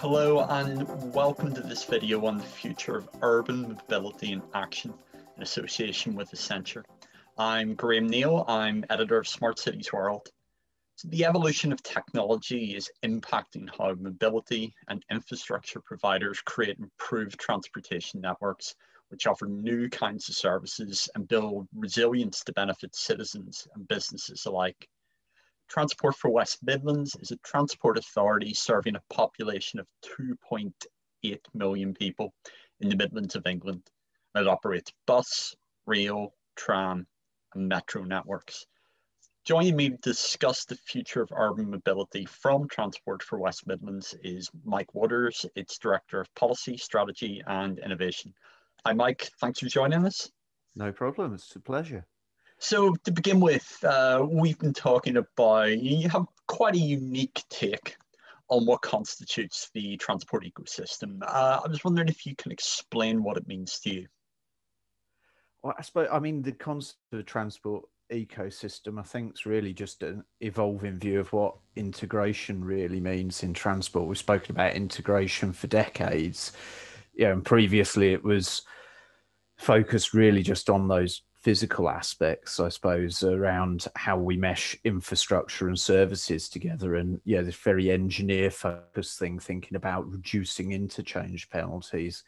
Hello and welcome to this video on the future of urban mobility and action in association with Accenture. I'm Graham Neal, I'm editor of Smart Cities World. So the evolution of technology is impacting how mobility and infrastructure providers create improved transportation networks which offer new kinds of services and build resilience to benefit citizens and businesses alike. Transport for West Midlands is a transport authority serving a population of 2.8 million people in the Midlands of England. It operates bus, rail, tram, and metro networks. Joining me to discuss the future of urban mobility from Transport for West Midlands is Mike Waters, its Director of Policy, Strategy and Innovation. Hi, Mike. Thanks for joining us. No problem. It's a pleasure. So to begin with, uh, we've been talking about you have quite a unique take on what constitutes the transport ecosystem. Uh, I was wondering if you can explain what it means to you. Well, I suppose I mean the concept of transport ecosystem. I think is really just an evolving view of what integration really means in transport. We've spoken about integration for decades, yeah, and previously it was focused really just on those physical aspects, I suppose, around how we mesh infrastructure and services together. And yeah, this very engineer focused thing, thinking about reducing interchange penalties.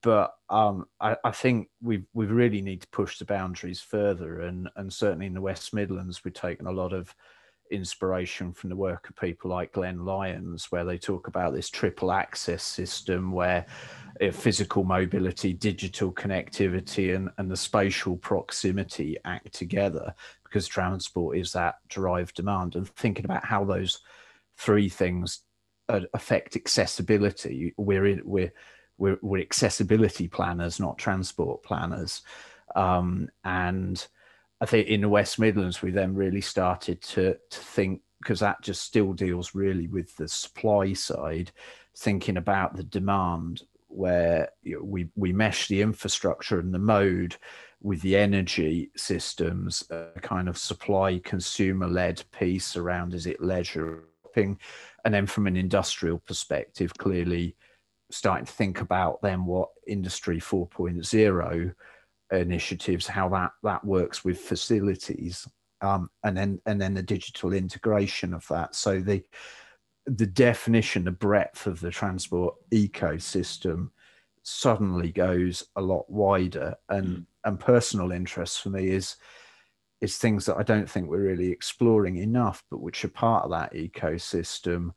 But um, I, I, think we we really need to push the boundaries further, and and certainly in the West Midlands, we've taken a lot of inspiration from the work of people like Glenn Lyons, where they talk about this triple access system where uh, physical mobility, digital connectivity, and, and the spatial proximity act together because transport is that drive demand. And thinking about how those three things affect accessibility, we're in, we're, we're, we're accessibility planners, not transport planners. Um, and I think in the West Midlands, we then really started to to think because that just still deals really with the supply side, thinking about the demand where you know, we we mesh the infrastructure and the mode with the energy systems, a kind of supply consumer led piece around is it leisure and then from an industrial perspective, clearly starting to think about then what industry 4.0 initiatives, how that that works with facilities, um, and then and then the digital integration of that. So the the definition, the breadth of the transport ecosystem suddenly goes a lot wider, and mm. and personal interest for me is is things that I don't think we're really exploring enough, but which are part of that ecosystem.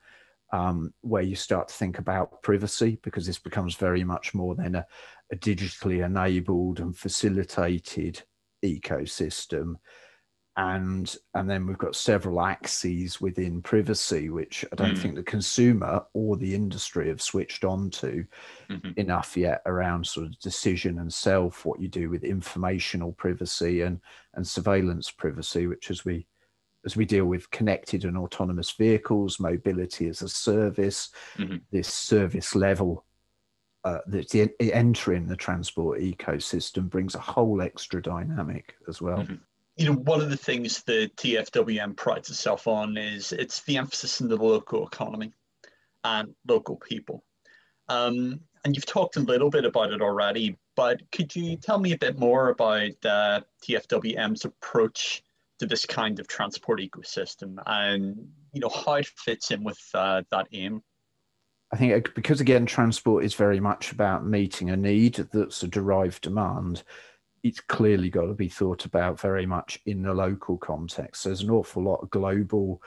Um, where you start to think about privacy because this becomes very much more than a, a digitally enabled and facilitated ecosystem and and then we've got several axes within privacy which i don't mm. think the consumer or the industry have switched on to mm-hmm. enough yet around sort of decision and self what you do with informational privacy and and surveillance privacy which as we as we deal with connected and autonomous vehicles mobility as a service mm-hmm. this service level uh, that the, entering the transport ecosystem brings a whole extra dynamic as well. Mm-hmm. You know, one of the things the TFWM prides itself on is it's the emphasis in the local economy and local people. Um, and you've talked a little bit about it already, but could you tell me a bit more about uh, TFWM's approach to this kind of transport ecosystem and you know how it fits in with uh, that aim? I think because again, transport is very much about meeting a need that's a derived demand. It's clearly got to be thought about very much in the local context. There's an awful lot of global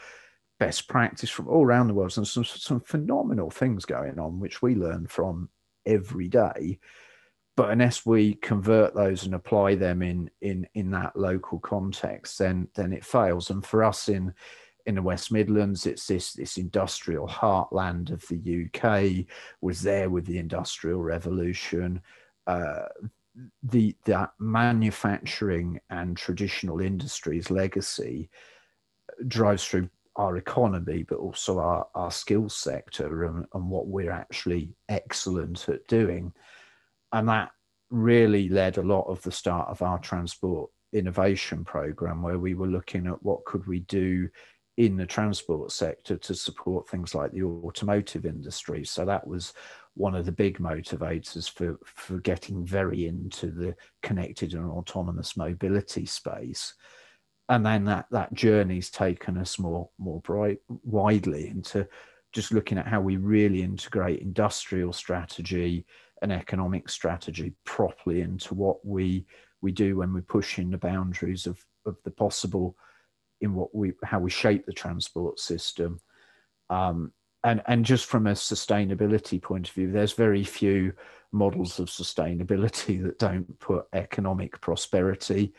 best practice from all around the world, and some some phenomenal things going on, which we learn from every day. But unless we convert those and apply them in in in that local context, then then it fails. And for us in in the West Midlands. It's this this industrial heartland of the UK. Was there with the Industrial Revolution. Uh, the that manufacturing and traditional industries legacy drives through our economy, but also our, our skills sector and, and what we're actually excellent at doing. And that really led a lot of the start of our transport innovation program where we were looking at what could we do in the transport sector to support things like the automotive industry. So that was one of the big motivators for, for getting very into the connected and autonomous mobility space. And then that, that journey's taken us more, more bright, widely into just looking at how we really integrate industrial strategy and economic strategy properly into what we we do when we're pushing the boundaries of, of the possible in what we how we shape the transport system. Um, and and just from a sustainability point of view, there's very few models of sustainability that don't put economic prosperity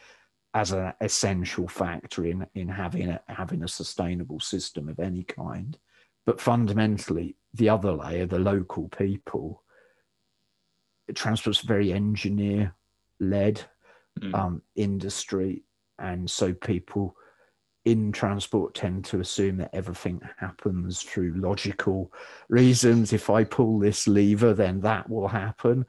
as an essential factor in in having a, having a sustainable system of any kind. But fundamentally, the other layer, the local people, transport's very engineer led mm. um, industry, and so people in transport tend to assume that everything happens through logical reasons. If I pull this lever, then that will happen.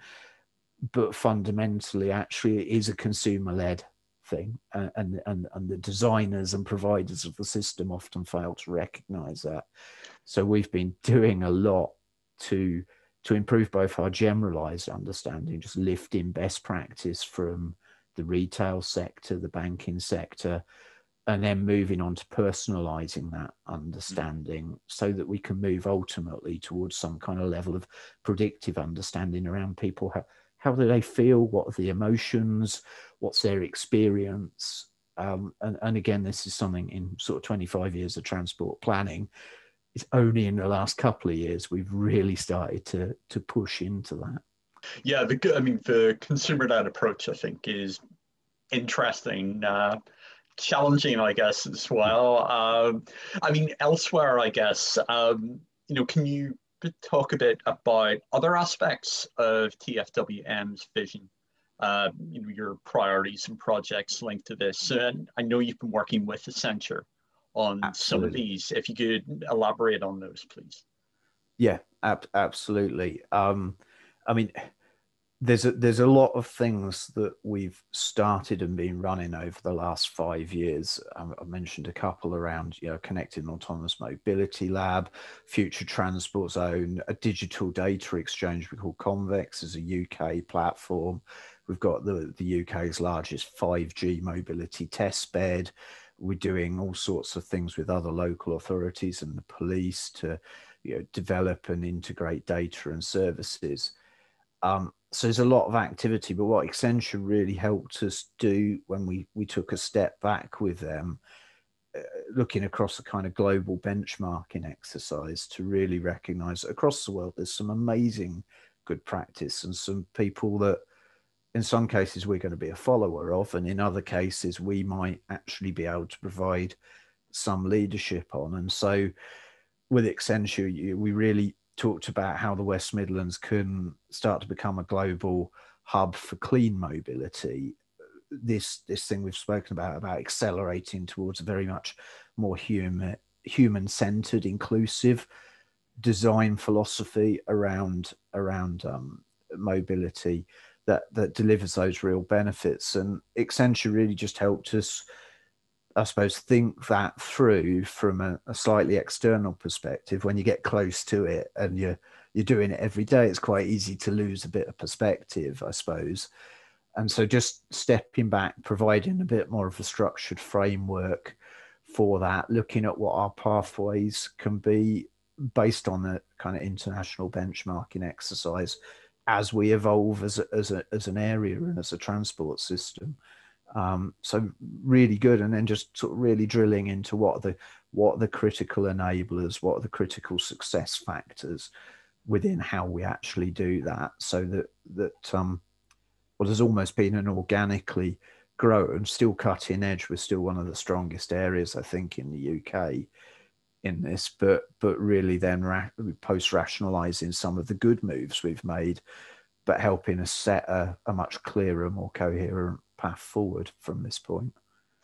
But fundamentally, actually, it is a consumer led thing. Uh, and, and, and the designers and providers of the system often fail to recognize that. So we've been doing a lot to to improve both our generalized understanding, just lifting best practice from the retail sector, the banking sector, and then moving on to personalizing that understanding so that we can move ultimately towards some kind of level of predictive understanding around people. How, how do they feel? What are the emotions? What's their experience? Um, and, and again this is something in sort of 25 years of transport planning. It's only in the last couple of years we've really started to to push into that. Yeah the i mean the consumer led approach i think is interesting. Uh, challenging, I guess, as well. Um, I mean, elsewhere, I guess, um, you know, can you talk a bit about other aspects of TFWM's vision? Uh, you know, your priorities and projects linked to this. And I know you've been working with Accenture on absolutely. some of these. If you could elaborate on those, please. Yeah, ab- absolutely. Um, I mean, there's a, there's a lot of things that we've started and been running over the last five years. Um, I mentioned a couple around, you know, connected autonomous mobility lab, future transport zone, a digital data exchange we call Convex as a UK platform. We've got the, the UK's largest 5G mobility test bed. We're doing all sorts of things with other local authorities and the police to, you know, develop and integrate data and services. Um, so there's a lot of activity. But what Accenture really helped us do when we we took a step back with them, uh, looking across a kind of global benchmarking exercise to really recognise across the world there's some amazing good practice and some people that in some cases we're going to be a follower of and in other cases we might actually be able to provide some leadership on and so with accenture we really talked about how the West Midlands can start to become a global hub for clean mobility. This this thing we've spoken about about accelerating towards a very much more human human centered, inclusive design philosophy around around um, mobility that that delivers those real benefits. And Accenture really just helped us I suppose, think that through from a, a, slightly external perspective. When you get close to it and you're you're doing it every day, it's quite easy to lose a bit of perspective, I suppose. And so, just stepping back, providing a bit more of a structured framework for that, looking at what our pathways can be based on a kind of international benchmarking exercise as we evolve as a, as a, as an area and as a transport system. Um, so really good, and then just sort of really drilling into what the what the critical enablers, what are the critical success factors within how we actually do that, so that that um, well, there's almost been an organically grown, still cutting edge. We're still one of the strongest areas, I think, in the UK in this, but but really then ra- post rationalizing some of the good moves we've made, but helping us set a, a much clearer, more coherent path forward from this point.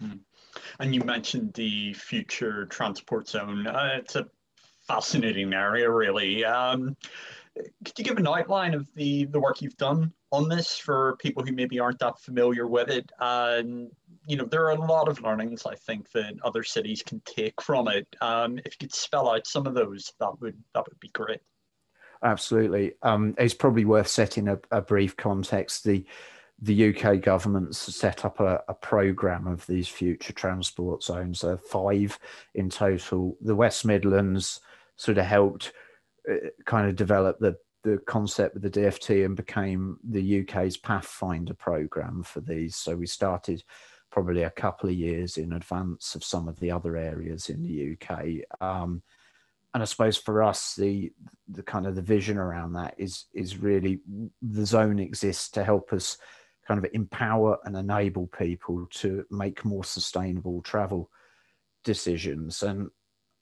Mm. And you mentioned the future transport zone. Uh, it's a fascinating area, really. Um, could you give an outline of the, the work you've done on this for people who maybe aren't that familiar with it? And you know, there are a lot of learnings I think that other cities can take from it. Um, if you could spell out some of those, that would that would be great. Absolutely. Um, it's probably worth setting a, a, brief context. The the UK government's set up a, a program of these future transport zones, uh, five in total. The West Midlands sort of helped uh, kind of develop the the concept with the DFT and became the UK's Pathfinder program for these. So we started probably a couple of years in advance of some of the other areas in the UK. Um, and I suppose for us, the the kind of the vision around that is is really the zone exists to help us kind of empower and enable people to make more sustainable travel decisions. And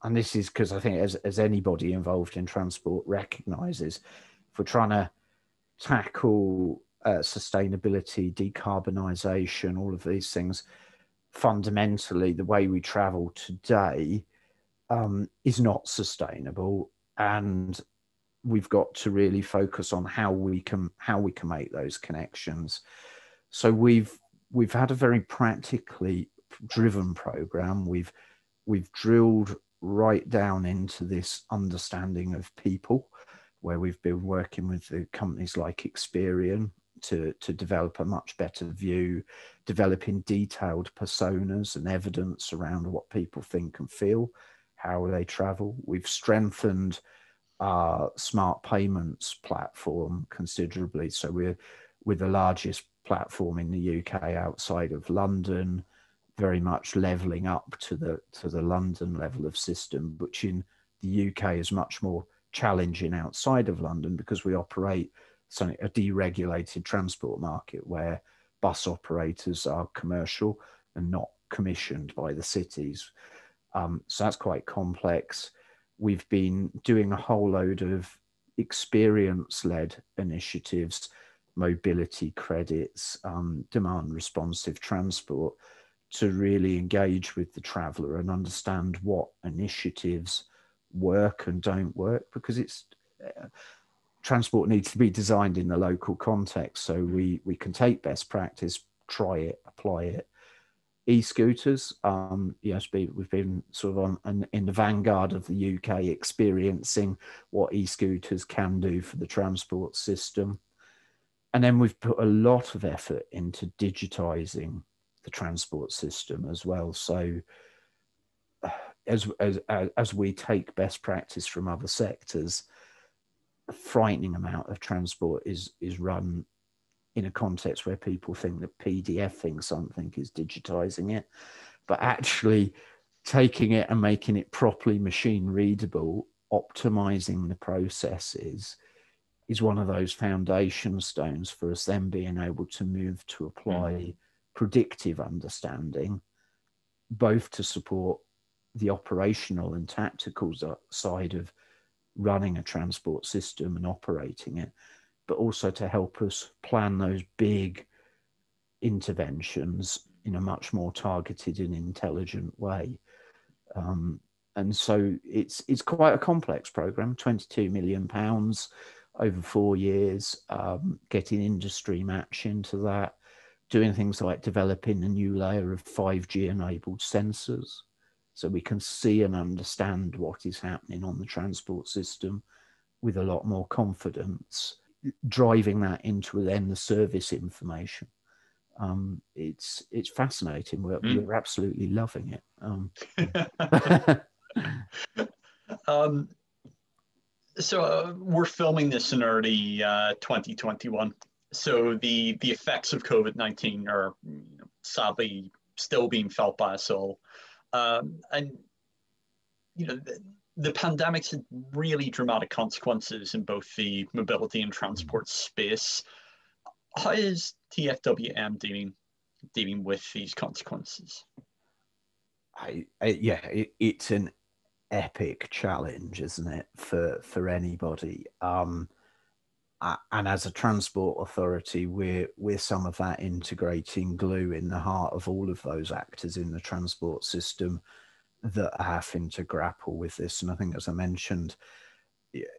and this is because I think as as anybody involved in transport recognizes, if we're trying to tackle uh, sustainability, decarbonisation, all of these things, fundamentally, the way we travel today um, is not sustainable, and we've got to really focus on how we can how we can make those connections. So we've we've had a very practically driven program. We've we've drilled right down into this understanding of people, where we've been working with the companies like Experian to, to develop a much better view, developing detailed personas and evidence around what people think and feel, how they travel. We've strengthened our smart payments platform considerably. So we're, we're the largest platform in the UK outside of London, very much leveling up to the to the London level of system, which in the UK is much more challenging outside of London because we operate something a deregulated transport market where bus operators are commercial and not commissioned by the cities. Um, so that's quite complex. We've been doing a whole load of experience led initiatives, mobility credits, um, demand responsive transport to really engage with the traveller and understand what initiatives work and don't work because it's uh, transport needs to be designed in the local context. So we we can take best practice, try it, apply it. E-scooters, um, yes, we've been sort of on, in the vanguard of the UK, experiencing what e-scooters can do for the transport system, and then we've put a lot of effort into digitizing the transport system as well. So as as as we take best practice from other sectors, a frightening amount of transport is is run in a context where people think that PDFing something is digitizing it, but actually taking it and making it properly machine readable, optimizing the processes is one of those foundation stones for us then being able to move to apply mm. predictive understanding, both to support the operational and tactical side of running a transport system and operating it, but also to help us plan those big interventions in a much more targeted and intelligent way. Um, and so it's it's quite a complex program, 22 million pounds over four years, um, getting industry match into that, doing things like developing a new layer of 5G enabled sensors so we can see and understand what is happening on the transport system with a lot more confidence, driving that into then the service information. Um, it's it's fascinating. We're, mm. we're absolutely loving it. Um, um, so uh, we're filming this in early uh, 2021. So the the effects of COVID 19 are you know, sadly still being felt by us all. Um, and you know, the, the pandemic's had really dramatic consequences in both the mobility and transport space. How is TFWM dealing dealing with these consequences? I, I yeah, it, it's an epic challenge, isn't it, for for anybody? Um, and as a transport authority, we're we're some of that integrating glue in the heart of all of those actors in the transport system that are having to grapple with this. And I think, as I mentioned,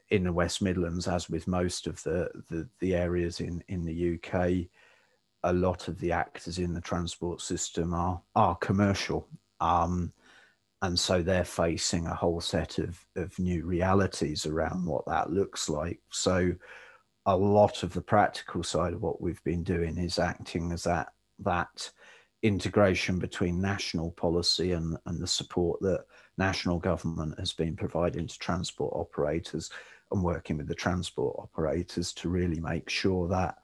in the West Midlands, as with most of the the, the areas in in the UK, a lot of the actors in the transport system are are commercial. Um, and so they're facing a whole set of, of new realities around what that looks like. So a lot of the practical side of what we've been doing is acting as that that integration between national policy and, and the support that national government has been providing to transport operators and working with the transport operators to really make sure that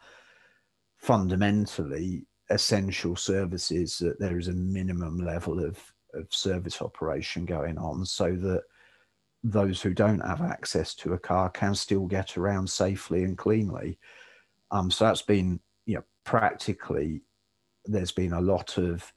fundamentally essential services that there is a minimum level of, of service operation going on so that those who don't have access to a car can still get around safely and cleanly. Um, so that's been, you know, practically there's been a lot of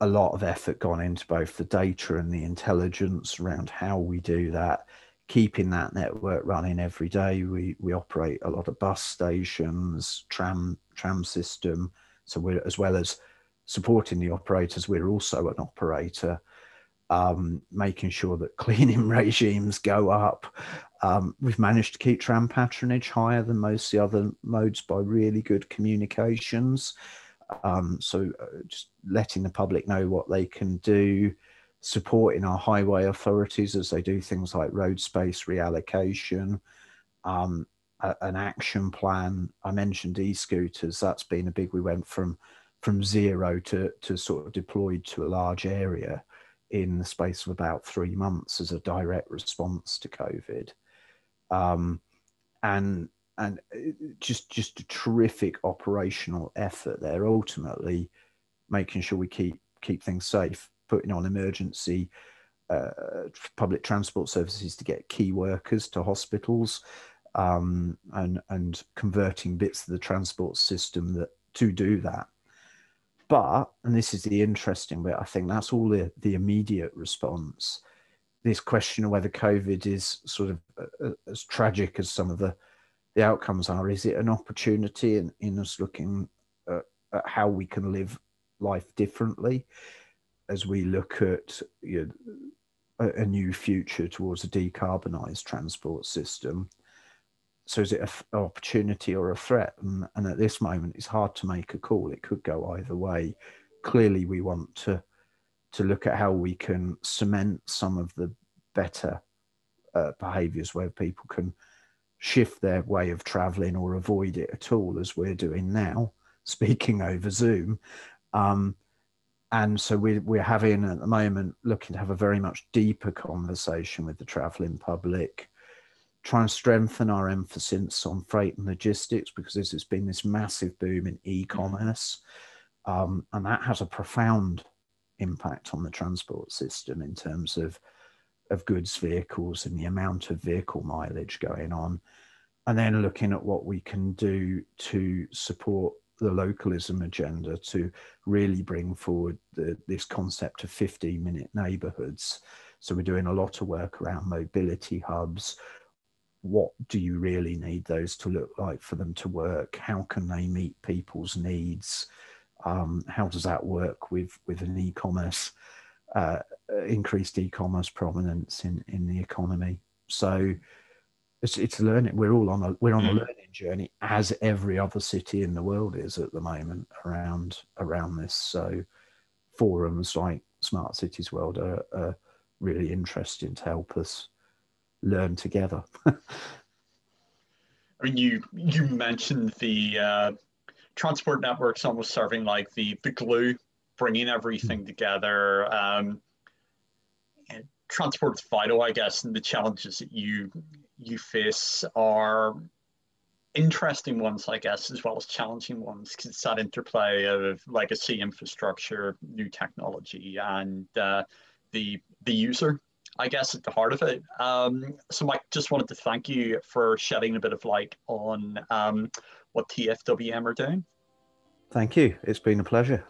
a lot of effort gone into both the data and the intelligence around how we do that keeping that network running every day we we operate a lot of bus stations tram tram system so we're as well as supporting the operators we're also an operator um, making sure that cleaning regimes go up um, we've managed to keep tram patronage higher than most the other modes by really good communications um, so uh, just letting the public know what they can do, supporting our highway authorities as they do things like road space reallocation, um, a, an action plan. I mentioned e-scooters. That's been a big. We went from from zero to to sort of deployed to a large area in the space of about three months as a direct response to COVID. Um, and and just just a terrific operational effort there. Ultimately, making sure we keep keep things safe, putting on emergency uh, public transport services to get key workers to hospitals, um, and and converting bits of the transport system that to do that. But and this is the interesting bit. I think that's all the the immediate response. This question of whether COVID is sort of uh, uh as tragic as some of the the outcomes are. Is it an opportunity in, in us looking at, at how we can live life differently as we look at you know, a, a, new future towards a decarbonised transport system? So is it an opportunity or a threat? And, and at this moment, it's hard to make a call. It could go either way. Clearly, we want to to look at how we can cement some of the better uh, behaviours where people can shift their way of traveling or avoid it at all, as we're doing now, speaking over Zoom. Um, and so we, we're having at the moment looking to have a very much deeper conversation with the traveling public, try and strengthen our emphasis on freight and logistics because this has been this massive boom in e-commerce, um, and that has a profound impact on the transport system in terms of of goods vehicles and the amount of vehicle mileage going on, and then looking at what we can do to support the localism agenda to really bring forward the, this concept of 15 minute neighborhoods. So we're doing a lot of work around mobility hubs. What do you really need those to look like for them to work? How can they meet people's needs? Um, how does that work with, with an e-commerce uh, increased e-commerce prominence in in the economy. So it's it's learning. We're all on a we're on a hmm. learning journey, as every other city in the world is at the moment around around this. So forums like Smart Cities World are, are really interesting to help us learn together. I mean, you you mentioned the uh, transport networks almost serving like the the glue bringing everything hmm. together. Um, transport is vital, I guess, and the challenges that you you face are interesting ones, I guess, as well as challenging ones, because it's that interplay of legacy infrastructure, new technology, and uh, the the user, I guess, at the heart of it. Um, so, Mike, just wanted to thank you for shedding a bit of light on um, what TFWM are doing. Thank you. It's been a pleasure.